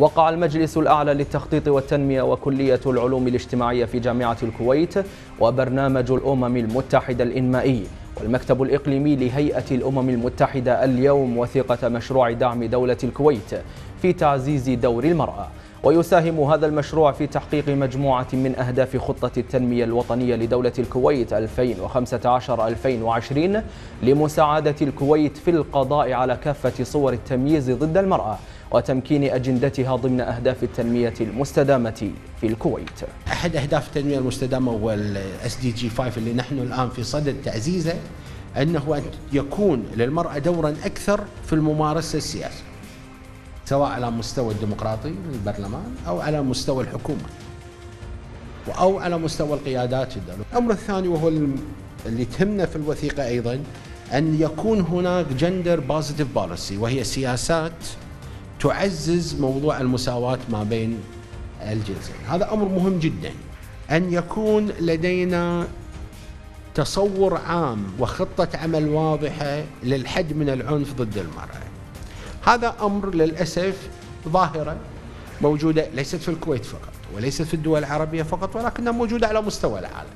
وقع المجلس الأعلى للتخطيط والتنمية وكلية العلوم الاجتماعية في جامعة الكويت وبرنامج الأمم المتحدة الإنمائي والمكتب الإقليمي لهيئة الأمم المتحدة اليوم وثيقة مشروع دعم دولة الكويت في تعزيز دور المرأة. ويساهم هذا المشروع في تحقيق مجموعة من أهداف خطة التنمية الوطنية لدولة الكويت 2015-2020 لمساعدة الكويت في القضاء على كافة صور التمييز ضد المرأة وتمكين أجندتها ضمن أهداف التنمية المستدامة في الكويت. أحد أهداف التنمية المستدامة هو ال SDG 5 اللي نحن الآن في صدد تعزيزه أنه أن يكون للمرأة دورا أكثر في الممارسة السياسية. سواء على مستوى الديمقراطي البرلمان أو على مستوى الحكومة أو على مستوى القيادات الدولة الأمر الثاني وهو اللي تهمنا في الوثيقة أيضا أن يكون هناك gender positive policy وهي سياسات تعزز موضوع المساواة ما بين الجنسين. هذا أمر مهم جدا. أن يكون لدينا تصور عام وخطة عمل واضحة للحد من العنف ضد المرأة. هذا أمر للأسف ظاهرة موجودة ليست في الكويت فقط وليست في الدول العربية فقط ولكنها موجودة على مستوى العالم.